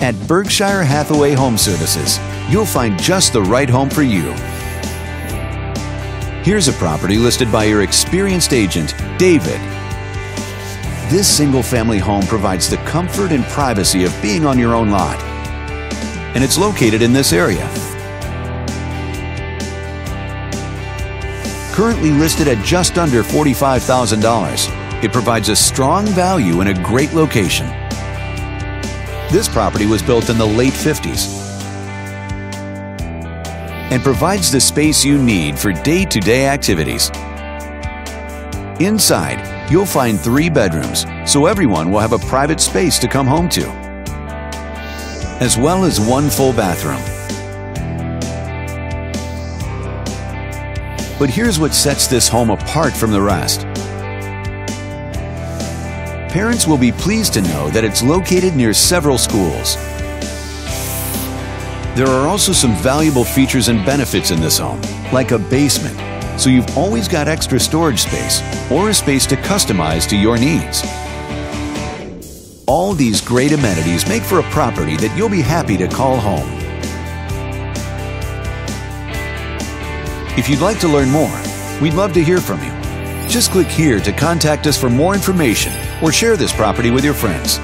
At Berkshire Hathaway Home Services, you'll find just the right home for you. Here's a property listed by your experienced agent, David. This single family home provides the comfort and privacy of being on your own lot. And it's located in this area. Currently listed at just under $45,000, it provides a strong value in a great location. This property was built in the late 50s and provides the space you need for day-to-day activities. Inside, you'll find three bedrooms, so everyone will have a private space to come home to, as well as one full bathroom. But here's what sets this home apart from the rest. Parents will be pleased to know that it's located near several schools. There are also some valuable features and benefits in this home, like a basement, so you've always got extra storage space or a space to customize to your needs. All these great amenities make for a property that you'll be happy to call home. If you'd like to learn more, we'd love to hear from you. Just click here to contact us for more information or share this property with your friends.